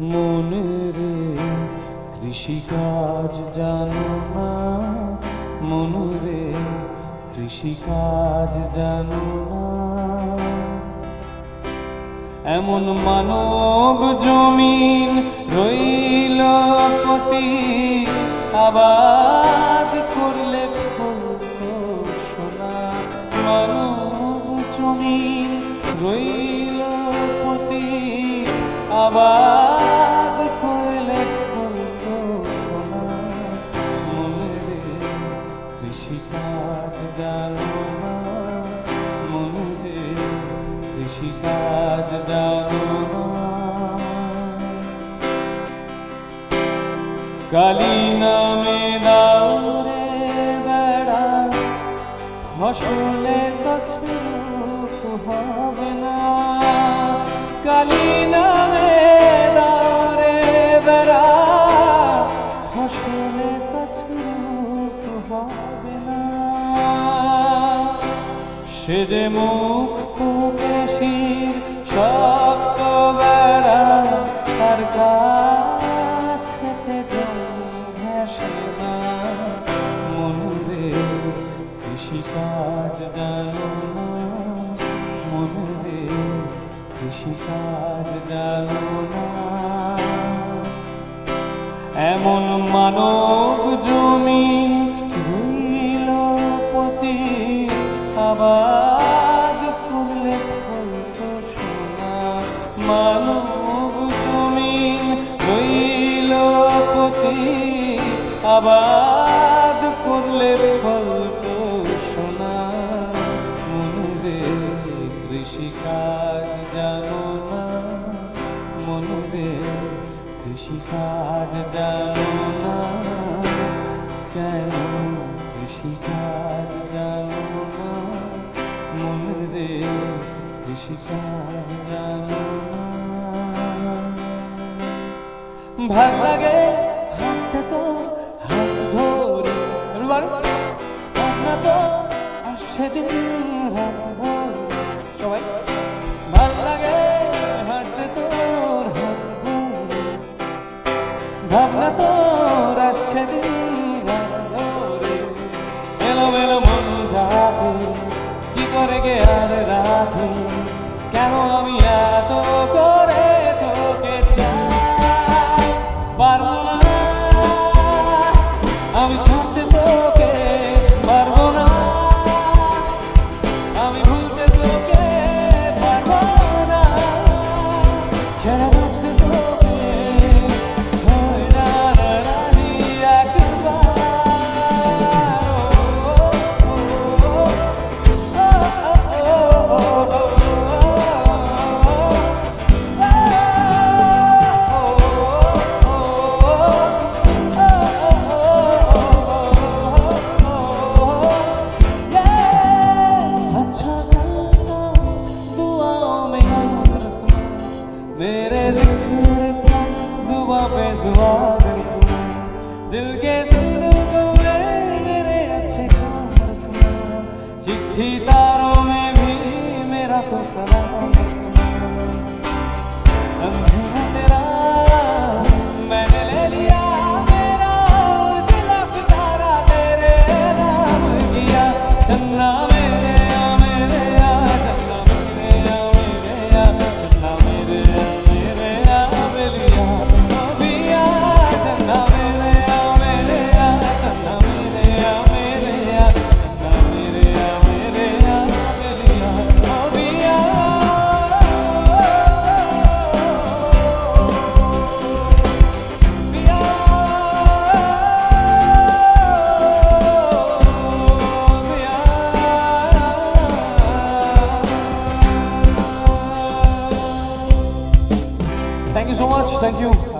মনে রে কৃষিকাজ জানো না? মনে রে কৃষিকাজ জানো না? এমন মানব জমিন রইল পতি, আবাদ করলে ফলতো সোনা। মানব জমিন রইল আবাদ করলে ফলতো সোনা মনে রে, কৃষিকাজ জানো না? মনে কৃষিকাজ জানো না? কালী নামে দাউরে বেড়া ফসলে কাছে সে যে মুক্ত কেশির শক্ত বেড়া, তার কাছে জল ঘেঁষে না। মনুরে কৃষিকাজ জানো মনুরে কৃষিকাজ জানো না। এমন মানব জমিন আবাদ করলে ফলতো সোনা। মানব জমিন রইল পতি আবাদ করলে ফলতো সোনা। মনুরে কৃষিকাজ জানো না। মনুরে কৃষিকাজ জানো না। কেন কৃষিকাজ ভালো লাগে হাতে তো হাত ধরে ভাবনা তো আসছে দিন রাত ধরে সবাই, ভালো লাগে হাঁটতে তোর হাত ধরে। ভাবনা তোর আসছে দিন রাত ধরে এলো মেলো মন যাবে, কি করে গে আর রাধে दिल के संदूकों में मेरे अच्छे काम। रखना चिट्ठी तारों में भी मेरा तो सलाम। रखना Thank you